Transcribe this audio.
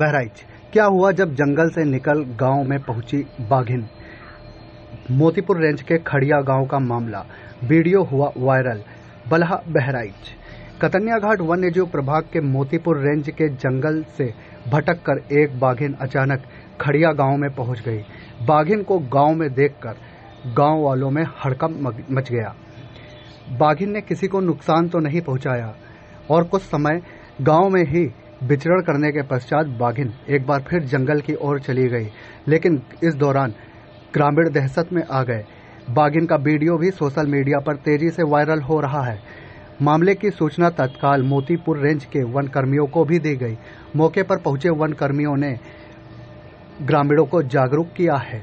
बहराइच। क्या हुआ जब जंगल से निकल गाँव में पहुँची बाघिन? मोतीपुर रेंज के खड़िया गाँव का मामला। वीडियो हुआ वायरल। बलहा बहराइच। कतनिया घाट वन्य जीव प्रभाग के मोतीपुर रेंज के जंगल से भटक कर एक बाघिन अचानक खड़िया गाँव में पहुँच गई। बाघिन को गाँव में देखकर गाँव वालों में हड़कंप मच गया। बाघिन ने किसी को नुकसान तो नहीं पहुँचाया, और कुछ समय गाँव में ही विचरण करने के पश्चात बाघिन एक बार फिर जंगल की ओर चली गई, लेकिन इस दौरान ग्रामीण दहशत में आ गए। बाघिन का वीडियो भी सोशल मीडिया पर तेज़ी से वायरल हो रहा है। मामले की सूचना तत्काल मोतीपुर रेंज के वन कर्मियों को भी दी गई। मौके पर पहुँचे वन कर्मियों ने ग्रामीणों को जागरूक किया है।